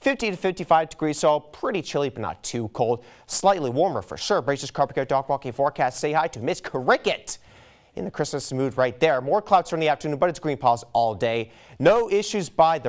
50 to 55 degrees, so pretty chilly, but not too cold. Slightly warmer for sure. Braces Carpet Care Dog Walking forecast say hi to Miss Cricket in the Christmas mood right there. More clouds from the afternoon, but it's green paws all day. No issues by the